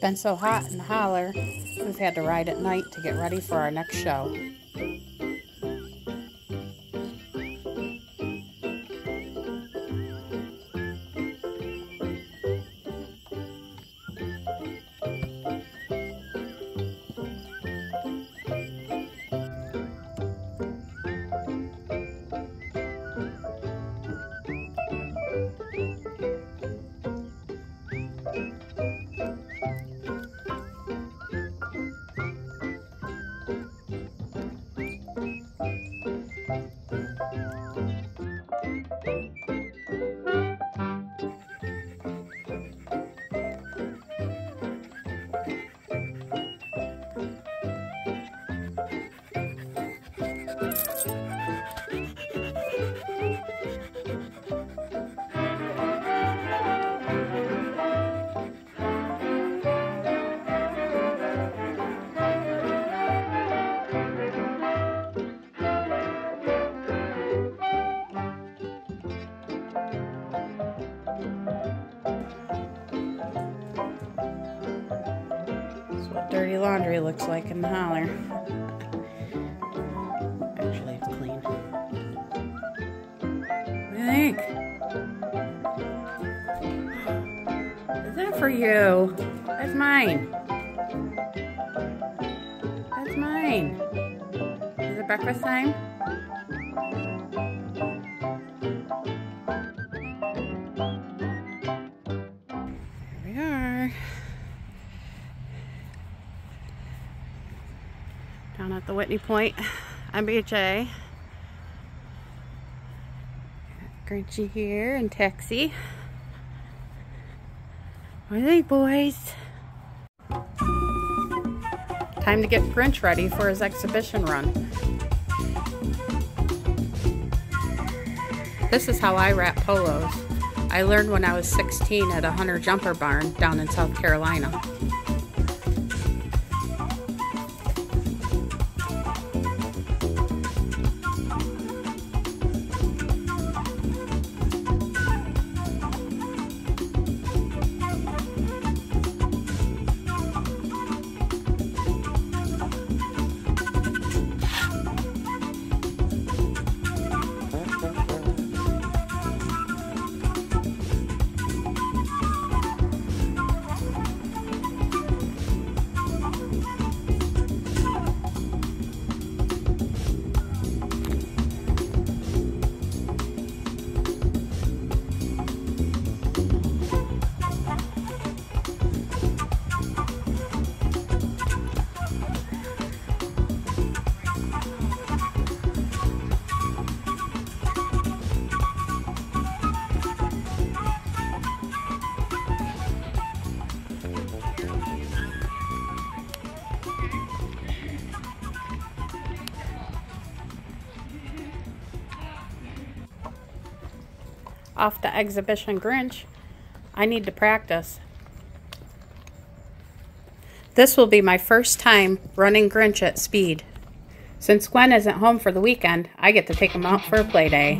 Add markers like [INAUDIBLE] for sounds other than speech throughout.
been so hot in holler, we've had to ride at night to get ready for our next show. Dirty laundry looks like in the holler. Actually, it's clean. What do you think? Is that for you? That's mine. That's mine. Is it breakfast time? At the Whitney Point NBHA. Grinchy here and Texie. What you think, boys? Time to get Grinch ready for his exhibition run. This is how I wrap polos. I learned when I was 16 at a Hunter Jumper Barn down in South Carolina. Off the exhibition Grinch, I need to practice. This will be my first time running Grinch at speed. Since Gwen isn't home for the weekend, I get to take him out for a play day.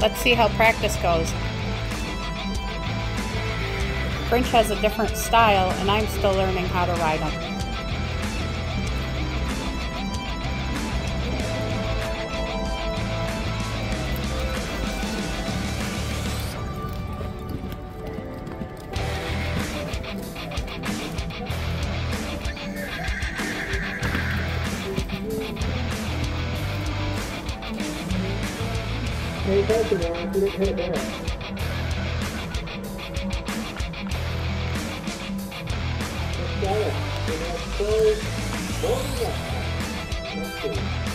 Let's see how practice goes. Grinch has a different style, and I'm still learning how to ride him. Pay Thank you.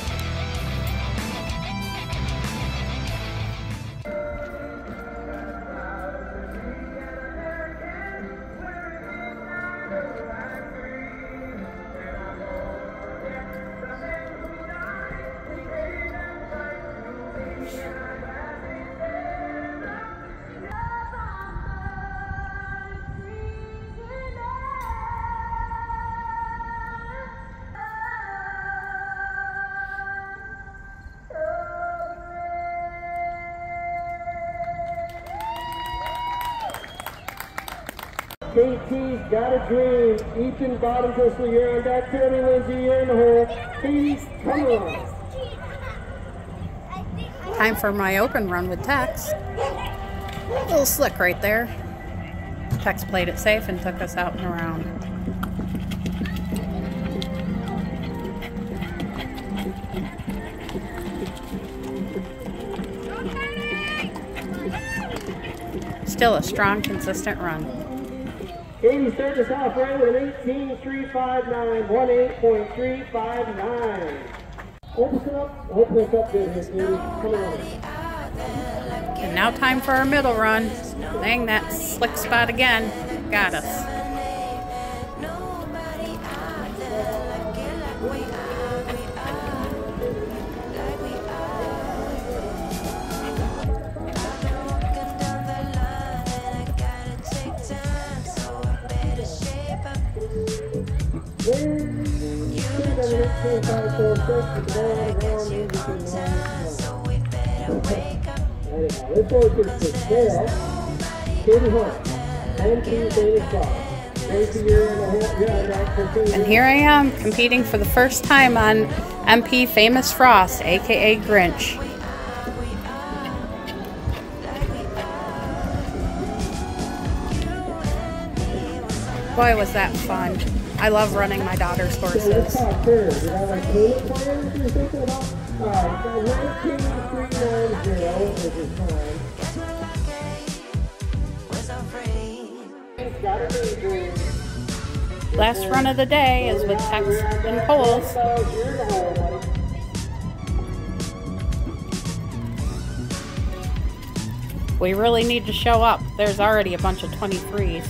KT's got a dream. Ethan bottom pistol, you're on deck. Cody Lindsay, in the hole. Katie, come on. Time for my open run with Tex. A little slick right there. Tex played it safe and took us out and around. Still a strong, consistent run. Katie us off right with an 18.359, 18.359. Open it up, open us up good here, Katie. Come on. And now time for our middle run. Dang, that slick spot again. Got us. And here I am competing for the first time on MP Famous Frost, aka Grinch. Boy, was that fun. I love running my daughter's horses. talk third. Did I like payment plans you're thinking about? Alright, so 19390 is your time. Got a new dream. Last run of the day is with Tex and poles. We really need to show up. There's already a bunch of 23s.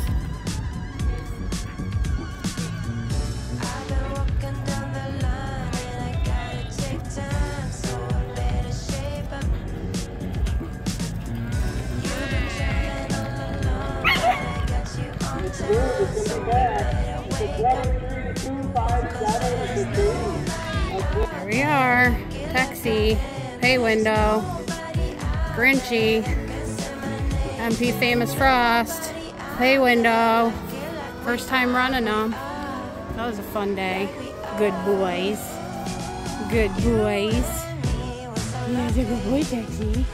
It's good. Gonna be back. It's a 23, 2, 5, 7, it's a three. Here we are. Texie, pay window, Grinchy, MP Famous Frost, pay window. First time running them. That was a fun day. Good boys. Good boys. He's [LAUGHS] a good boy, Texie.